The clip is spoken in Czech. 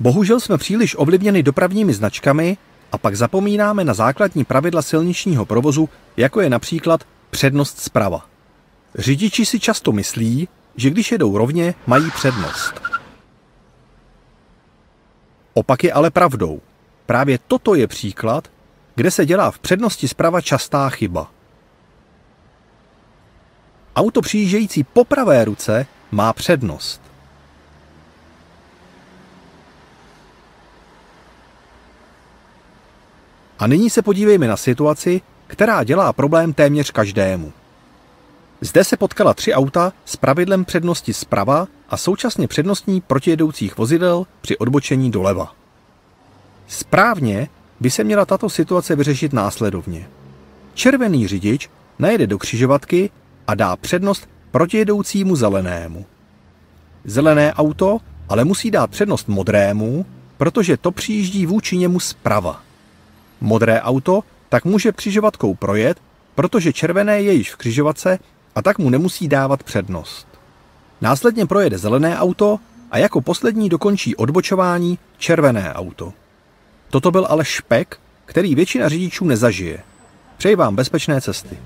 Bohužel jsme příliš ovlivněni dopravními značkami a pak zapomínáme na základní pravidla silničního provozu, jako je například přednost zprava. Řidiči si často myslí, že když jedou rovně, mají přednost. Opak je ale pravdou. Právě toto je příklad, kde se dělá v přednosti zprava častá chyba. Auto přijíždějící po pravé ruce má přednost. A nyní se podívejme na situaci, která dělá problém téměř každému. Zde se potkala tři auta s pravidlem přednosti zprava a současně přednostní protijedoucích vozidel při odbočení doleva. Správně by se měla tato situace vyřešit následovně. Červený řidič najede do křižovatky a dá přednost protijedoucímu zelenému. Zelené auto ale musí dát přednost modrému, protože to přijíždí vůči němu zprava. Modré auto tak může křižovatkou projet, protože červené je již v křižovatce a tak mu nemusí dávat přednost. Následně projede zelené auto a jako poslední dokončí odbočování červené auto. Toto byl ale špek, který většina řidičů nezažije. Přeji vám bezpečné cesty.